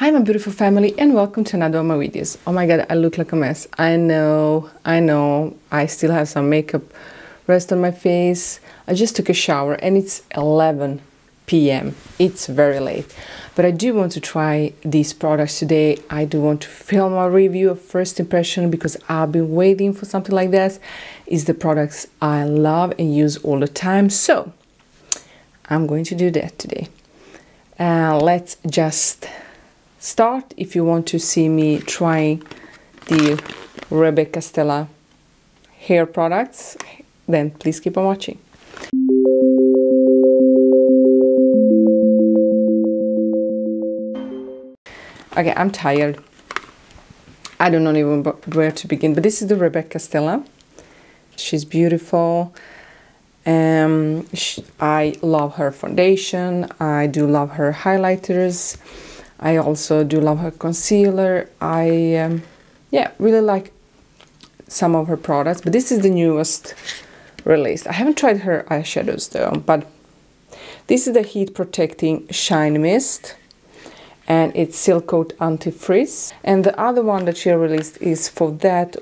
Hi my beautiful family and welcome to another of my videos. Oh my god, I look like a mess. I know, I know. I still have some makeup rest on my face. I just took a shower and it's 11 p.m. It's very late. But I do want to try these products today. I do want to film a review of first impression because I've been waiting for something like this. Is the products I love and use all the time. So I'm going to do that today. Uh, let's just start if you want to see me trying the Rebecca Stella hair products then please keep on watching. Okay I'm tired. I don't know even where to begin but this is the Rebecca Stella. She's beautiful um, she, I love her foundation I do love her highlighters I also do love her concealer. I, um, yeah, really like some of her products, but this is the newest release. I haven't tried her eyeshadows though, but this is the Heat Protecting Shine Mist and it's Silk Coat Anti-Frizz. And the other one that she released is for that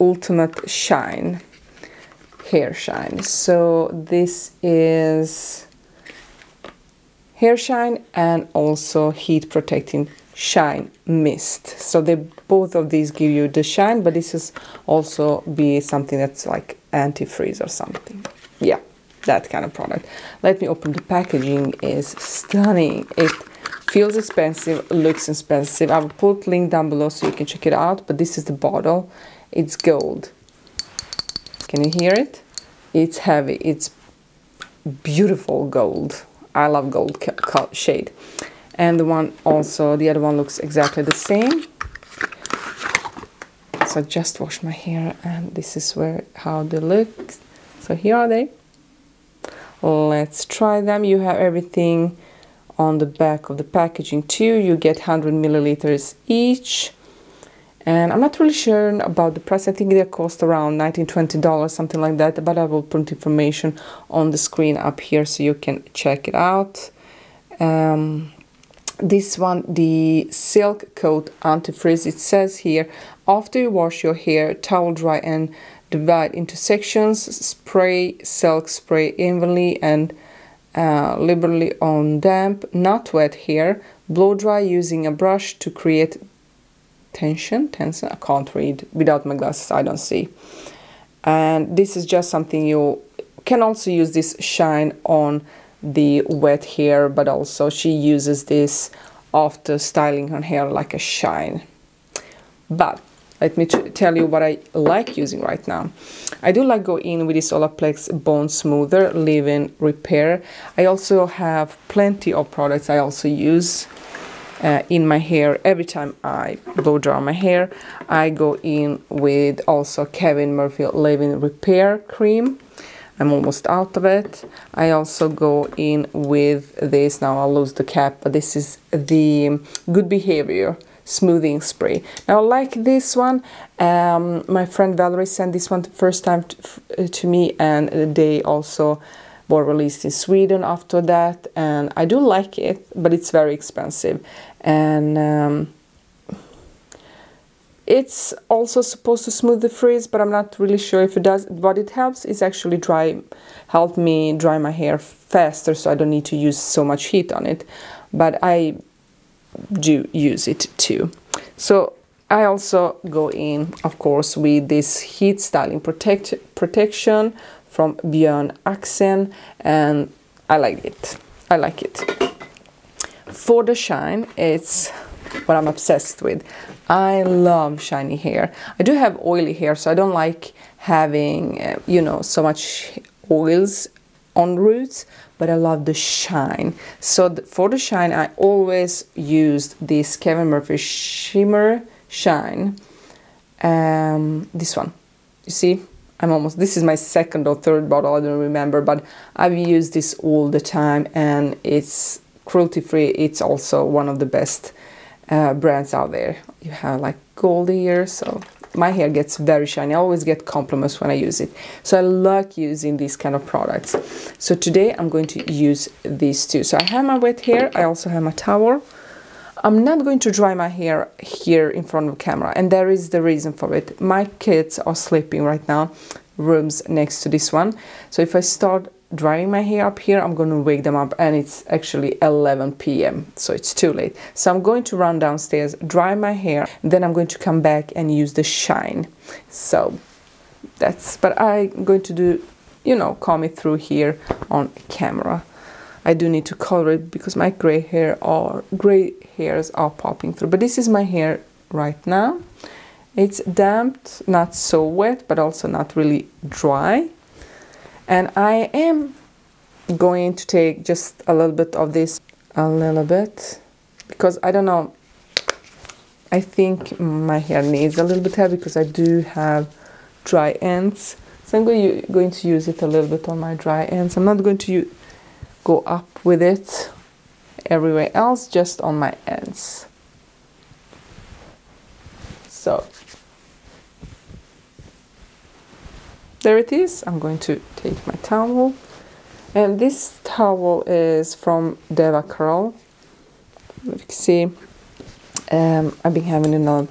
Ultimate Shine, Hair Shine. So this is hair shine and also heat protecting shine mist. So they both of these give you the shine but this is also be something that's like anti-freeze or something. Yeah that kind of product. Let me open the packaging is stunning. It feels expensive looks expensive. I will put link down below so you can check it out but this is the bottle. It's gold. Can you hear it? It's heavy. It's beautiful gold I love gold shade. And the one also, the other one looks exactly the same. So I just washed my hair and this is where how they look. So here are they. Let's try them. You have everything on the back of the packaging too. You get 100 milliliters each and I'm not really sure about the price. I think they cost around 19 $20, something like that, but I will put information on the screen up here so you can check it out. Um, this one, the Silk Coat Anti-Frizz, it says here, after you wash your hair, towel dry and divide into sections, spray silk spray evenly and uh, liberally on damp, not wet hair, blow dry using a brush to create tension tension i can't read without my glasses i don't see and this is just something you can also use this shine on the wet hair but also she uses this after styling her hair like a shine but let me tell you what I like using right now. I do like go in with this Olaplex Bond Smoother Leave-In Repair. I also have plenty of products I also use uh, in my hair. Every time I blow dry my hair I go in with also Kevin Murphy Leave-In Repair Cream. I'm almost out of it. I also go in with this. Now I'll lose the cap but this is the Good Behavior smoothing spray. Now like this one. Um, my friend Valerie sent this one the first time to, to me and they also were released in Sweden after that and I do like it but it's very expensive and um, it's also supposed to smooth the frizz but I'm not really sure if it does. What it helps is actually dry help me dry my hair faster so I don't need to use so much heat on it. But I do use it too. So I also go in of course with this heat styling protect protection from Björn Axen and I like it. I like it for the shine, it's what I'm obsessed with. I love shiny hair. I do have oily hair, so I don't like having, uh, you know, so much oils on roots, but I love the shine. So th for the shine, I always use this Kevin Murphy Shimmer Shine. Um, this one, you see, I'm almost, this is my second or third bottle, I don't remember, but I've used this all the time and it's cruelty free it's also one of the best uh, brands out there. You have like gold here so my hair gets very shiny. I always get compliments when I use it. So I like using these kind of products. So today I'm going to use these two. So I have my wet hair. I also have my towel. I'm not going to dry my hair here in front of the camera and there is the reason for it. My kids are sleeping right now, rooms next to this one. So if I start drying my hair up here, I'm going to wake them up and it's actually 11 p.m. So it's too late. So I'm going to run downstairs, dry my hair, then I'm going to come back and use the shine. So that's, but I'm going to do, you know, comb it through here on camera. I do need to color it because my gray hair are gray hairs are popping through. But this is my hair right now. It's damp, not so wet, but also not really dry. And I am going to take just a little bit of this, a little bit, because I don't know, I think my hair needs a little bit hair because I do have dry ends. So I'm going, going to use it a little bit on my dry ends. I'm not going to go up with it everywhere else, just on my ends. So there it is. I'm going to take my towel. And this towel is from Deva Curl. You can see um, I've been having it on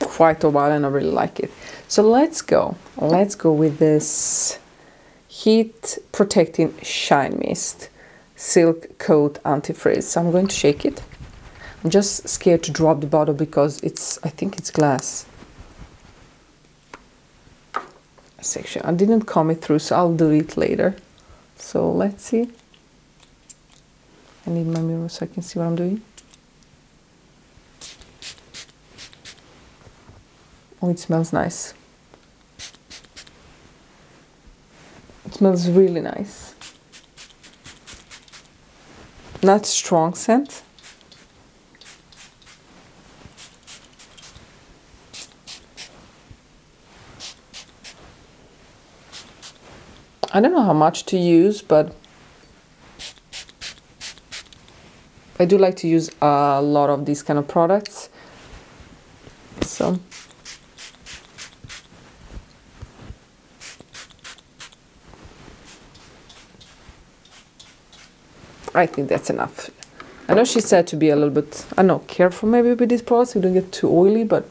quite a while and I really like it. So let's go. Let's go with this heat protecting shine mist silk coat anti-frizz. So I'm going to shake it. I'm just scared to drop the bottle because it's I think it's glass section. I didn't comb it through, so I'll do it later. So let's see. I need my mirror so I can see what I'm doing. Oh, it smells nice. It smells really nice. Not strong scent. I don't know how much to use, but I do like to use a lot of these kind of products. So I think that's enough. I know she said to be a little bit, I don't know, careful maybe with these products, you don't get too oily, but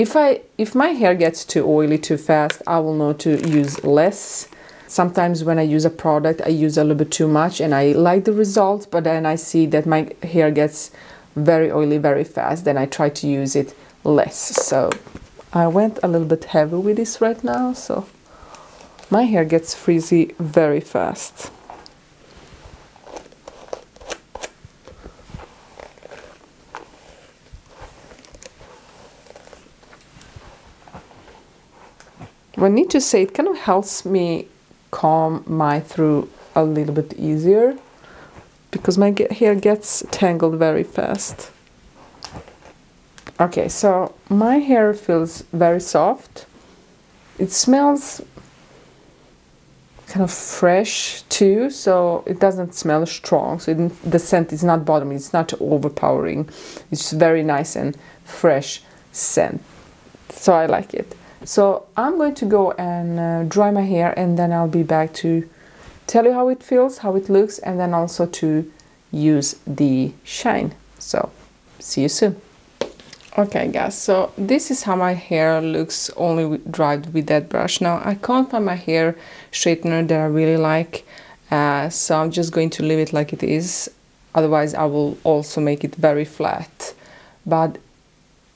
If I if my hair gets too oily too fast, I will know to use less. Sometimes when I use a product, I use a little bit too much and I like the result, but then I see that my hair gets very oily very fast, then I try to use it less. So I went a little bit heavy with this right now, so my hair gets frizzy very fast. I need to say it kind of helps me calm my through a little bit easier because my hair gets tangled very fast. Okay, so my hair feels very soft. It smells kind of fresh too, so it doesn't smell strong. So it, the scent is not bothering It's not overpowering. It's very nice and fresh scent. So I like it. So I'm going to go and uh, dry my hair and then I'll be back to tell you how it feels, how it looks, and then also to use the shine. So see you soon. Okay guys, so this is how my hair looks only dried with that brush. Now I can't find my hair straightener that I really like, uh, so I'm just going to leave it like it is. Otherwise I will also make it very flat. But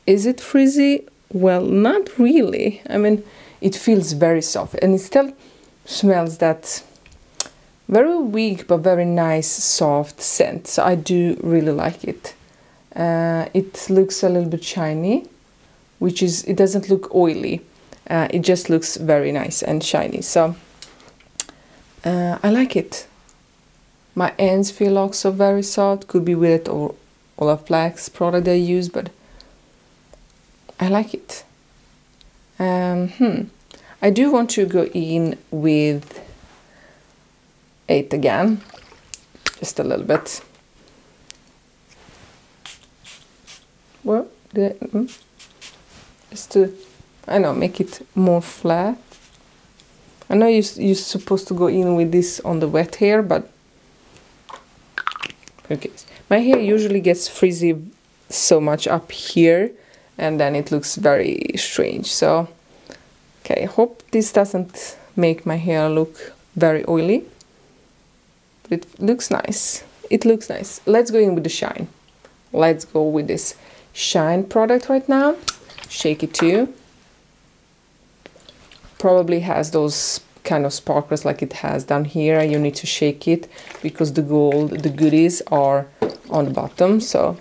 is it frizzy? Well, not really. I mean, it feels very soft and it still smells that very weak but very nice soft scent. So I do really like it. Uh, it looks a little bit shiny, which is, it doesn't look oily. Uh, it just looks very nice and shiny. So uh, I like it. My ends feel also very soft. Could be with it or Olaplex product I use, but I like it. Um, hmm. I do want to go in with 8 again, just a little bit. Well, the, mm, just to, I know, make it more flat. I know you, you're supposed to go in with this on the wet hair, but okay my hair usually gets frizzy so much up here and then it looks very strange. So okay hope this doesn't make my hair look very oily. But it looks nice. It looks nice. Let's go in with the shine. Let's go with this shine product right now. Shake it too. Probably has those kind of sparkles like it has down here you need to shake it because the gold the goodies are on the bottom so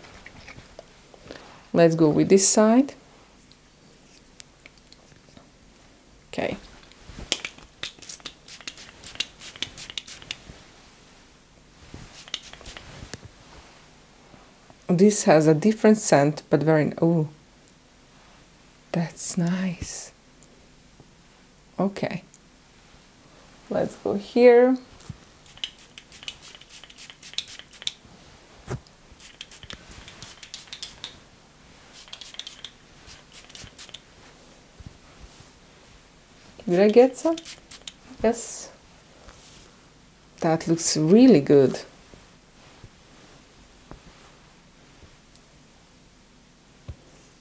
let's go with this side. Okay. This has a different scent but very oh that's nice. Okay. Let's go here Did I get some? Yes. That looks really good.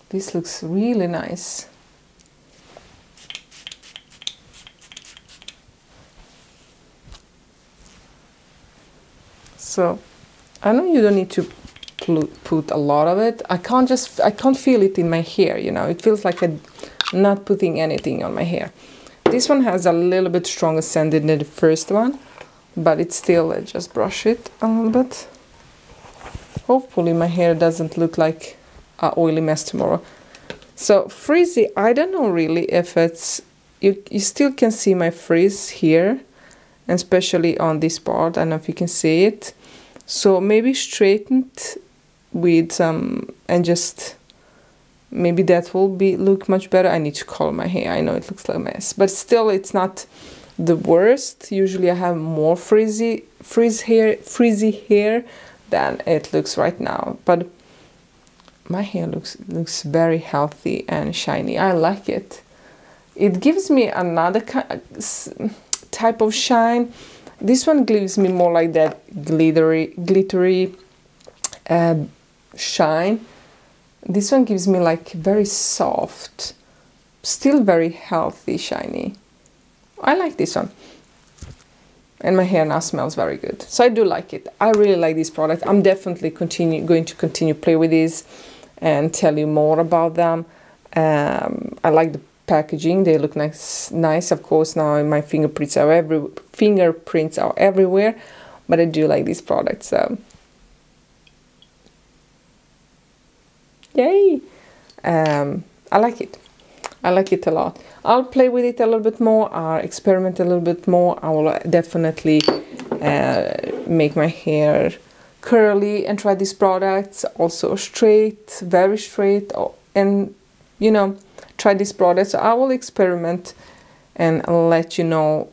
This looks really nice. So I know you don't need to put a lot of it. I can't just, I can't feel it in my hair, you know. It feels like I'm not putting anything on my hair. This one has a little bit stronger scent than the first one, but it's still, I just brush it a little bit. Hopefully my hair doesn't look like a oily mess tomorrow. So frizzy, I don't know really if it's, you, you still can see my frizz here, especially on this part, I don't know if you can see it. So maybe straightened with some, and just maybe that will be look much better. I need to color my hair. I know it looks like a mess but still it's not the worst. Usually i have more frizzy frizz hair frizzy hair than it looks right now but my hair looks looks very healthy and shiny. I like it. It gives me another type of shine. This one gives me more like that glittery glittery uh, shine this one gives me like very soft, still very healthy, shiny. I like this one. And my hair now smells very good. So I do like it. I really like this product. I'm definitely continue going to continue play with these and tell you more about them. Um, I like the packaging. They look nice. Nice, of course. Now my fingerprints are every fingerprints are everywhere, but I do like this product. So Yay! Um, I like it. I like it a lot. I'll play with it a little bit more. I'll experiment a little bit more. I will definitely uh, make my hair curly and try these products. Also straight, very straight, and you know, try these products. I will experiment and let you know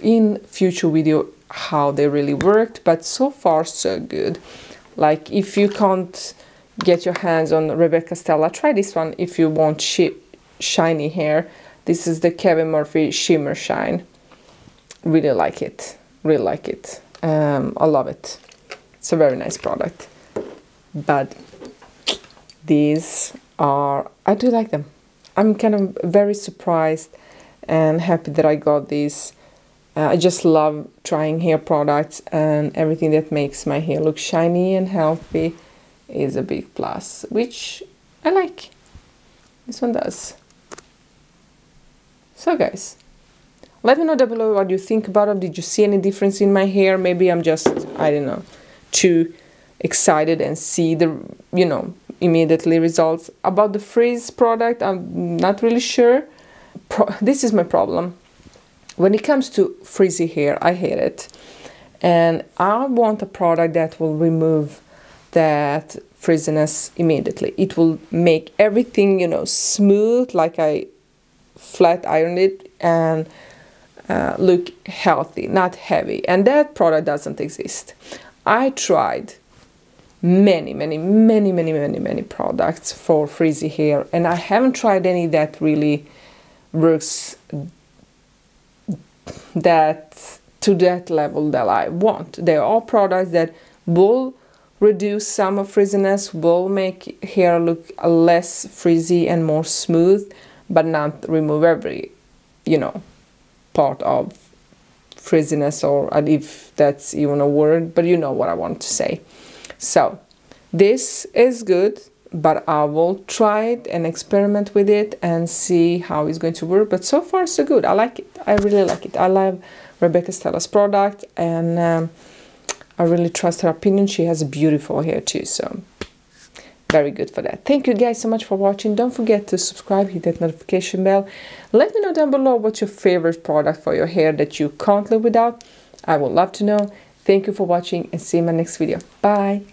in future video how they really worked. But so far, so good. Like if you can't get your hands on Rebecca Stella, try this one if you want shi shiny hair. This is the Kevin Murphy Shimmer Shine. Really like it. Really like it. Um, I love it. It's a very nice product. But these are, I do like them. I'm kind of very surprised and happy that I got these. Uh, I just love trying hair products and everything that makes my hair look shiny and healthy is a big plus, which I like. This one does. So guys, let me know down below what you think about it. Did you see any difference in my hair? Maybe I'm just, I don't know, too excited and see the, you know, immediately results. About the frizz product, I'm not really sure. Pro this is my problem. When it comes to frizzy hair, I hate it. And I want a product that will remove that frizziness immediately. It will make everything, you know, smooth like I flat ironed it and uh, look healthy, not heavy. And that product doesn't exist. I tried many, many, many, many, many, many products for frizzy hair, and I haven't tried any that really works that to that level that I want. They're all products that will reduce some of frizziness, will make hair look less frizzy and more smooth, but not remove every, you know, part of frizziness or if that's even a word, but you know what I want to say. So this is good, but I will try it and experiment with it and see how it's going to work. But so far so good. I like it. I really like it. I love Rebecca Stella's product and um, I really trust her opinion. She has beautiful hair too, so very good for that. Thank you guys so much for watching. Don't forget to subscribe, hit that notification bell. Let me know down below what's your favorite product for your hair that you can't live without. I would love to know. Thank you for watching and see you in my next video. Bye!